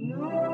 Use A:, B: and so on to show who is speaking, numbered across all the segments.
A: No!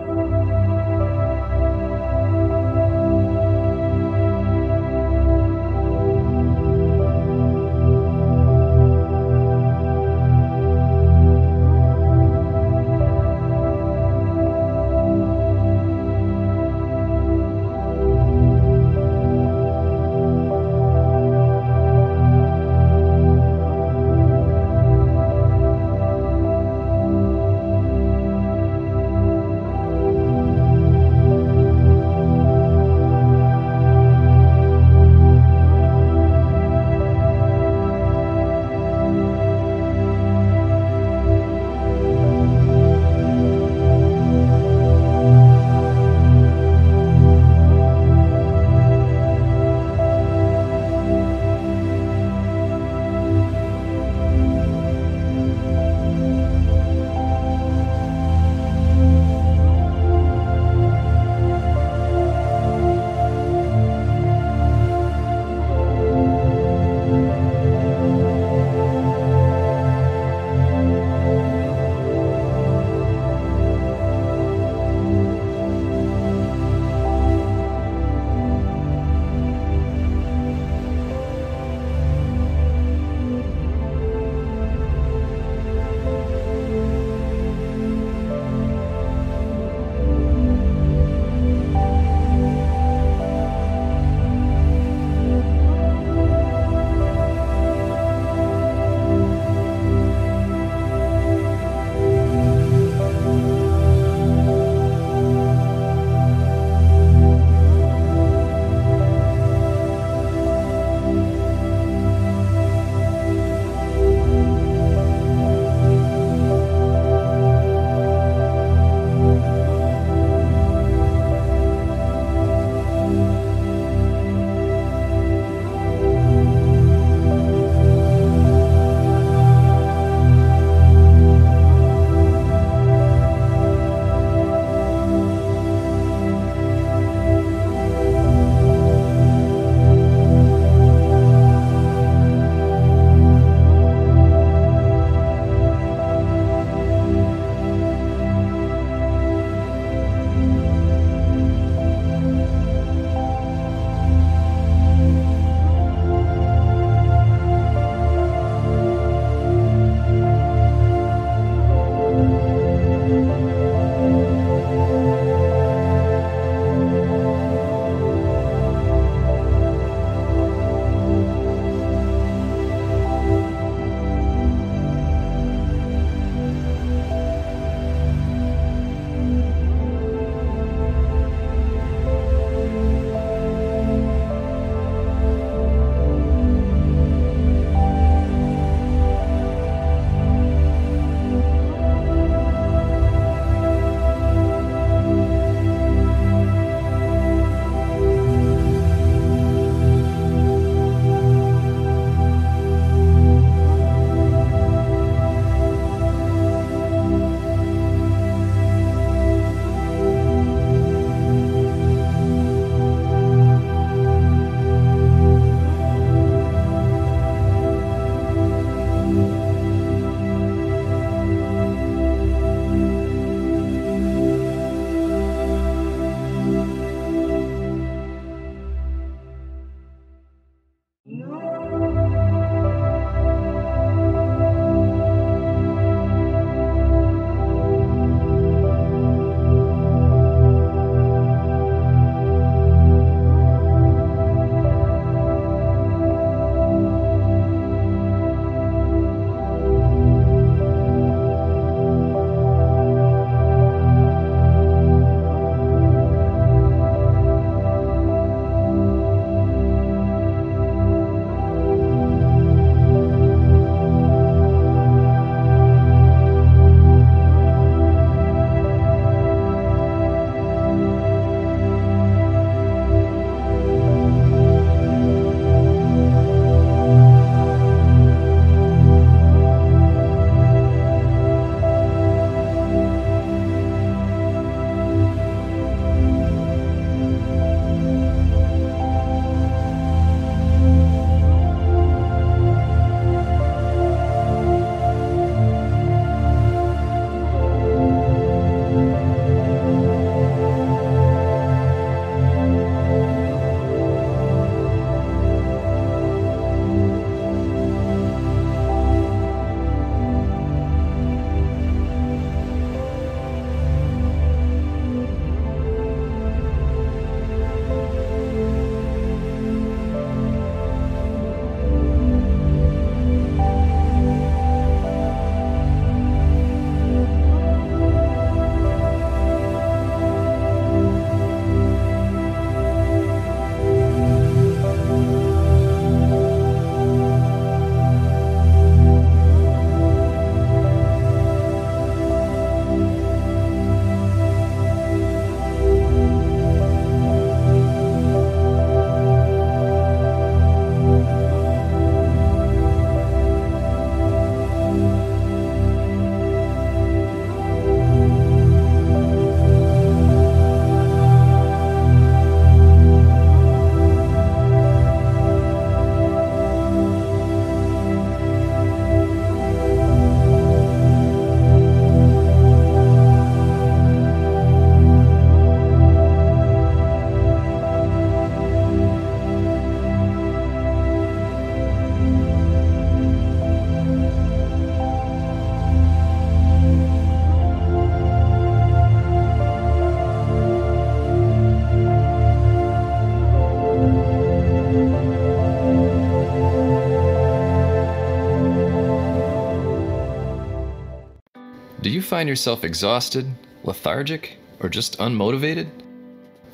A: Find yourself exhausted, lethargic, or just unmotivated?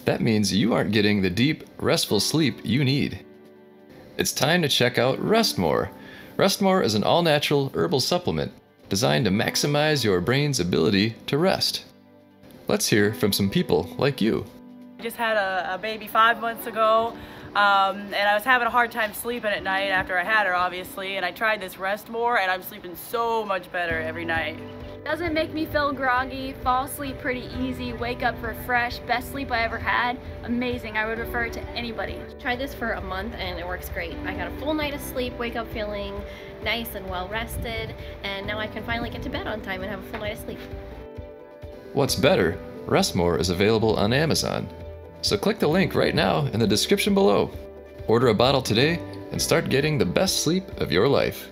A: That means you aren't getting the deep, restful sleep you need. It's time to check out Restmore. Restmore is an all natural herbal supplement designed to maximize your brain's ability to rest. Let's hear from some people like you.
B: I just had a, a baby five months ago. Um, and I was having a hard time sleeping at night after I had her, obviously. And I tried this Restmore, and I'm sleeping so much better every night.
C: Doesn't make me feel groggy, fall asleep pretty easy, wake up refreshed, best sleep I ever had. Amazing, I would refer it to anybody.
D: Tried this for a month and it works great. I got a full night of sleep, wake up feeling nice and well rested, and now I can finally get to bed on time and have a full night of sleep.
A: What's better, Restmore is available on Amazon. So click the link right now in the description below. Order a bottle today and start getting the best sleep of your life.